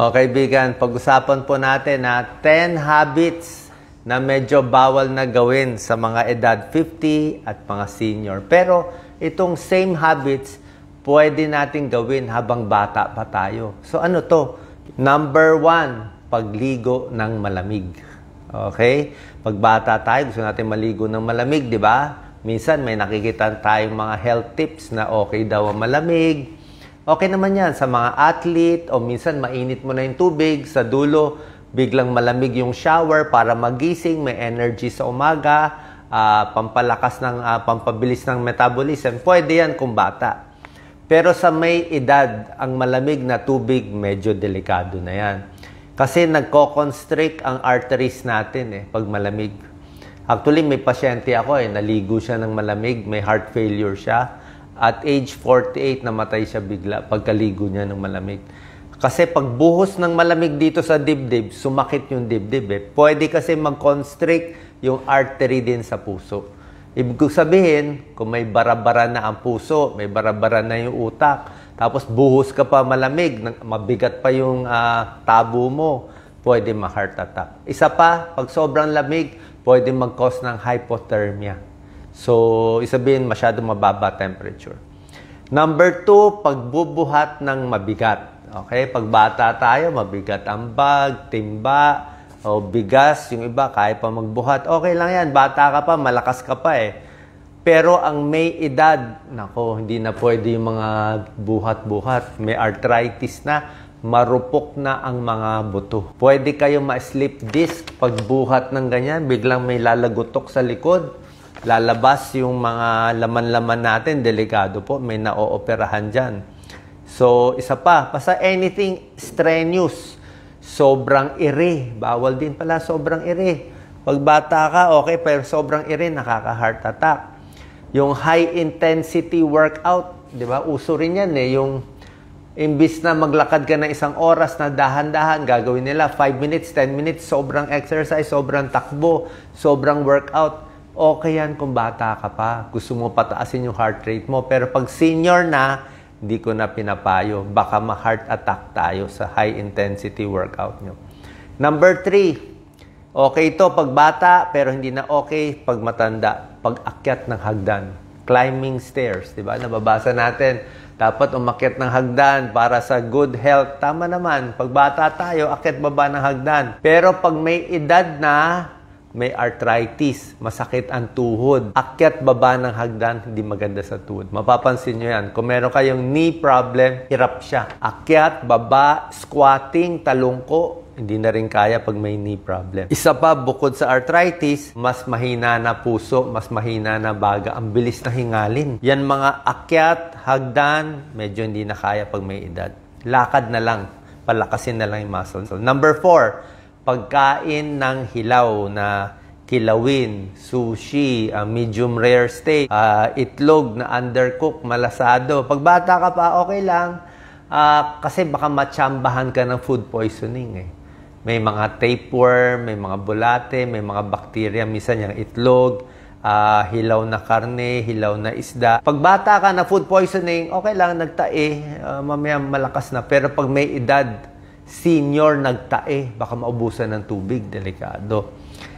Okay, kaibigan, pag-usapan po natin na 10 habits na medyo bawal na gawin sa mga edad 50 at mga senior. Pero itong same habits, pwede natin gawin habang bata pa tayo. So ano to? Number one, pagligo ng malamig. Okay? Pag bata tayo, gusto natin maligo ng malamig, di ba? Minsan may nakikita tayong mga health tips na okay daw ang malamig, Okay naman yan sa mga athlete o minsan mainit mo na yung tubig sa dulo, biglang malamig yung shower para magising, may energy sa umaga, uh, pampalakas ng uh, pampabilis ng metabolism. Pwede yan kung bata. Pero sa may edad, ang malamig na tubig medyo delikado na yan. Kasi nagko-constrict ang arteries natin eh pag malamig. Actually, may pasyente ako eh, naligo siya ng malamig, may heart failure siya at age 48, namatay siya bigla pagkaligo niya ng malamig. Kasi pagbuhos ng malamig dito sa dibdib, sumakit yung dibdib eh. Pwede kasi mag-constrict yung artery din sa puso. Ibig sabihin, kung may barabara na ang puso, may barabara na yung utak, tapos buhos ka pa malamig, mabigat pa yung uh, tabo mo, pwede ma-heart attack. Isa pa, pag sobrang lamig, pwede mag-cause ng hypothermia. So, isabihin masyadong mababa temperature. Number two, pagbubuhat ng mabigat. Okay? Pag bata tayo, mabigat ang bag, timba, o bigas. Yung iba, kaya pa magbuhat. Okay lang yan. Bata ka pa, malakas ka pa eh. Pero ang may edad, nako, hindi na pwede yung mga buhat-buhat. May arthritis na, marupok na ang mga buto. Pwede kayo ma-slip disc pagbuhat ng ganyan, biglang may lalagutok sa likod lalabas yung mga laman-laman natin, delikado po, may na-ooperahan dyan. So, isa pa, basta anything strenuous, sobrang iri, bawal din pala sobrang iri. Pag bata ka, okay, pero sobrang iri, nakaka-heart attack. Yung high intensity workout, di ba, uso rin yan eh, yung imbis na maglakad ka ng isang oras na dahan-dahan, gagawin nila 5 minutes, 10 minutes, sobrang exercise, sobrang takbo, sobrang workout okay yan kung bata ka pa. Gusto mo pataasin yung heart rate mo. Pero pag senior na, hindi ko na pinapayo. Baka ma-heart attack tayo sa high intensity workout nyo. Number three, okay to pag bata, pero hindi na okay pag matanda. Pag akyat ng hagdan. Climbing stairs, di ba? Nababasa natin. Dapat umakyat ng hagdan para sa good health. Tama naman. Pag bata tayo, akyat baba ng hagdan. Pero pag may edad na, may arthritis, masakit ang tuhod, akyat baba ng hagdan, hindi maganda sa tuhod. Mapapansin nyo yan. Kung meron kayong knee problem, hirap siya. Akyat, baba, squatting, talungko, hindi na rin kaya pag may knee problem. Isa pa, bukod sa arthritis, mas mahina na puso, mas mahina na baga, ang bilis na hingalin. Yan mga akyat, hagdan, medyo hindi na kaya pag may edad. Lakad na lang, palakasin na lang yung muscle. So, number four, pagkain ng hilaw na kilawin, sushi, uh, medium rare steak, uh, itlog na undercooked, malasado. Pag bata ka pa, okay lang. Uh, kasi baka matsambahan ka ng food poisoning eh. May mga tapeworm, may mga bulate, may mga bakterya, minsan yung itlog, uh, hilaw na karne, hilaw na isda. Pag bata ka na food poisoning, okay lang, nagtae, uh, mamaya malakas na. Pero pag may edad, Senior nagtae, baka maubusan ng tubig, delikado.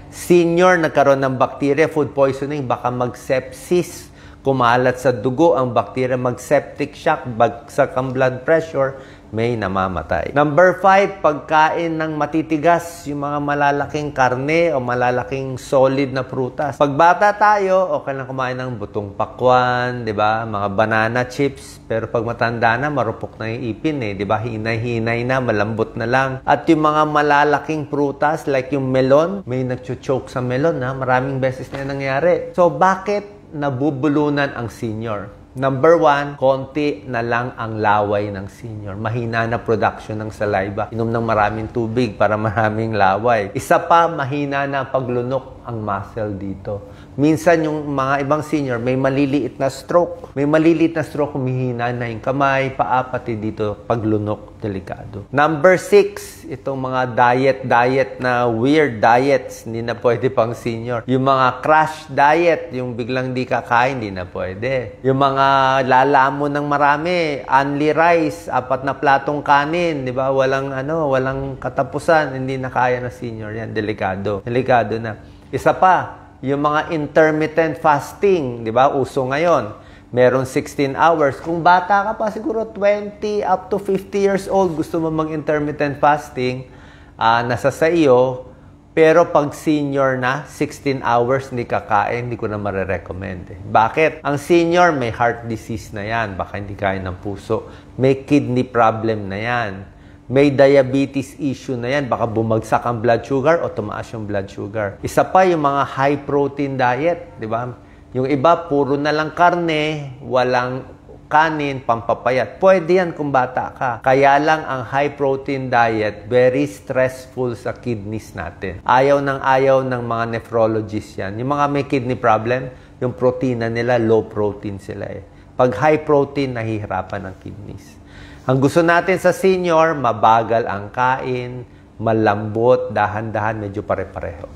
Senior nagkaroon ng bacteria, food poisoning, baka mag-sepsis, kumalat sa dugo ang bacteria, mag-septic shock, bagsak ang blood pressure, may namamatay. Number five, pagkain ng matitigas, yung mga malalaking karne o malalaking solid na prutas. Pag bata tayo, okay lang kumain ng butong pakwan, di ba? Mga banana chips. Pero pag matanda na, marupok na yung ipin eh, di ba? Hinay-hinay na, malambot na lang. At yung mga malalaking prutas, like yung melon, may nagchuchoke sa melon ha. Maraming beses na nangyari. So, bakit nabubulunan ang senior? Number one, konti na lang ang laway ng senior. Mahina na production ng saliva. Inom ng maraming tubig para maraming laway. Isa pa, mahina na paglunok ang muscle dito. Minsan yung mga ibang senior, may maliliit na stroke. May maliliit na stroke, humihina na yung kamay, paa, pati dito, paglunok, delikado. Number six, itong mga diet-diet na weird diets, hindi na pwede pang senior. Yung mga crash diet, yung biglang di kakain, hindi na pwede. Yung mga lalamo ng marami, only rice, apat na platong kanin, di ba? Walang ano, walang katapusan, hindi na kaya na senior yan, delikado. Delikado na. Isa pa, yung mga intermittent fasting, di ba? Uso ngayon. Meron 16 hours. Kung bata ka pa, siguro 20 up to 50 years old, gusto mo mag-intermittent fasting, uh, nasa sa iyo. Pero pag senior na, 16 hours hindi kakain, hindi ko na marirecommend. Eh. Bakit? Ang senior may heart disease na yan. Baka hindi kaya ng puso. May kidney problem na yan may diabetes issue na yan. Baka bumagsak ang blood sugar o tumaas yung blood sugar. Isa pa yung mga high protein diet, di ba? Yung iba, puro na lang karne, walang kanin, pampapayat. Pwede yan kung bata ka. Kaya lang ang high protein diet, very stressful sa kidneys natin. Ayaw ng ayaw ng mga nephrologists yan. Yung mga may kidney problem, yung protein nila, low protein sila eh. Pag high protein, nahihirapan ang kidneys. Ang gusto natin sa senior, mabagal ang kain, malambot, dahan-dahan, medyo pare-pareho.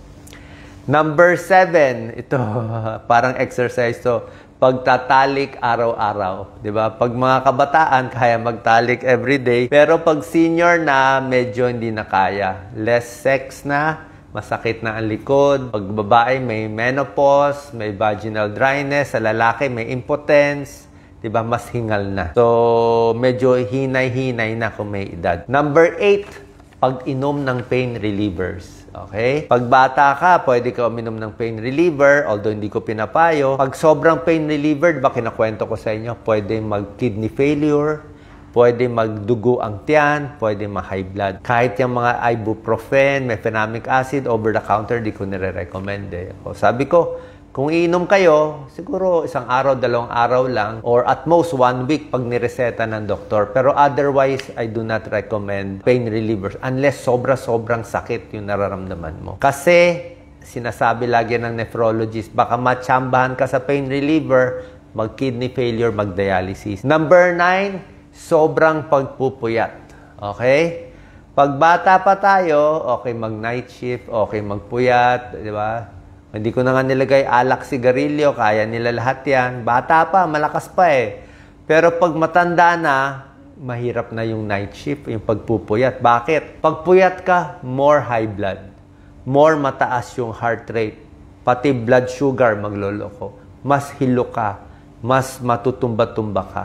Number seven, ito, parang exercise to, pagtatalik araw-araw. Di ba? Pag mga kabataan, kaya magtalik every day. Pero pag senior na, medyo hindi na kaya. Less sex na, masakit na ang likod. Pag babae, may menopause, may vaginal dryness. Sa lalaki, may impotence 'di ba, mas hingal na. So, medyo hinay-hinay na kung may edad. Number 8, pag-inom ng pain relievers. Okay? Pag bata ka, pwede ka uminom ng pain reliever, although hindi ko pinapayo. Pag sobrang pain reliever, ba kinakwento ko sa inyo, pwede mag-kidney failure, pwede magdugo ang tiyan, pwede ma-high blood. Kahit yung mga ibuprofen, mefenamic acid, over-the-counter, di ko nire-recommend eh. O, sabi ko, kung iinom kayo, siguro isang araw, dalawang araw lang, or at most one week pag nireseta ng doktor. Pero otherwise, I do not recommend pain relievers unless sobra-sobrang sakit yung nararamdaman mo. Kasi, sinasabi lagi ng nephrologist, baka matsambahan ka sa pain reliever, mag-kidney failure, mag-dialysis. Number nine, sobrang pagpupuyat. Okay? Pag bata pa tayo, okay mag-night shift, okay magpuyat, di ba? Hindi ko na nga nilagay alak, sigarilyo, kaya nila lahat yan. Bata pa, malakas pa eh. Pero pag matanda na, mahirap na yung night shift, yung pagpupuyat. Bakit? Pagpuyat ka, more high blood. More mataas yung heart rate. Pati blood sugar magloloko. Mas hilo ka. Mas matutumba-tumba ka.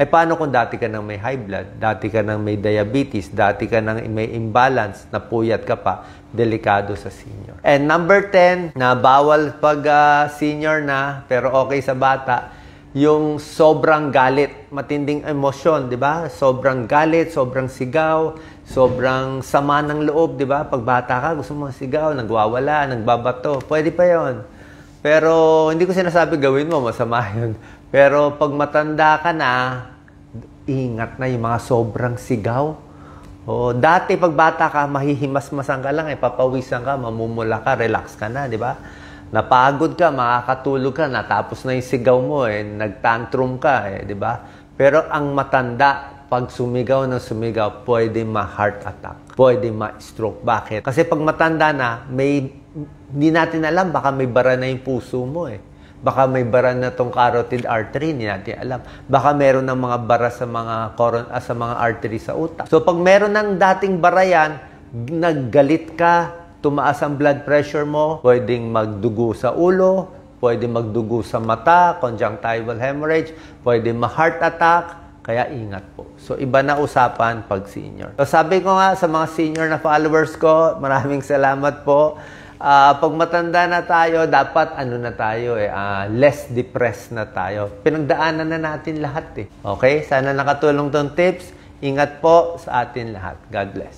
Eh paano kung dati ka nang may high blood, dati ka nang may diabetes, dati ka nang may imbalance, napuyat ka pa, delikado sa senior. And number 10, na bawal pag uh, senior na, pero okay sa bata, yung sobrang galit, matinding emosyon, di ba? Sobrang galit, sobrang sigaw, sobrang sama ng loob, di ba? Pag bata ka, gusto mo sigaw, nagwawala, nagbabato, pwede pa yon. Pero hindi ko sinasabi gawin mo, masama yun. Pero pag matanda ka na, ingat na yung mga sobrang sigaw. O, dati pag bata ka, mahihimas-masan ka lang, eh, papawisan ka, mamumula ka, relax ka na, di ba? Napagod ka, makakatulog ka, natapos na yung sigaw mo, eh, nagtantrum ka, eh, di ba? Pero ang matanda, pag sumigaw ng sumigaw, pwede ma-heart attack, pwede ma-stroke. Bakit? Kasi pag matanda na, may, hindi natin alam, baka may bara na yung puso mo, eh. Baka may bara na tong carotid artery, hindi natin alam. Baka meron ng mga bara sa mga coron ah, sa mga artery sa utak. So pag meron ng dating bara yan, naggalit ka, tumaas ang blood pressure mo, pwedeng magdugo sa ulo, pwede magdugo sa mata, conjunctival hemorrhage, pwede ma-heart attack, kaya ingat po. So, iba na usapan pag senior. So, sabi ko nga sa mga senior na followers ko, maraming salamat po uh, pag matanda na tayo, dapat ano na tayo eh, uh, less depressed na tayo. Pinagdaanan na natin lahat eh. Okay? Sana nakatulong tong tips. Ingat po sa atin lahat. God bless.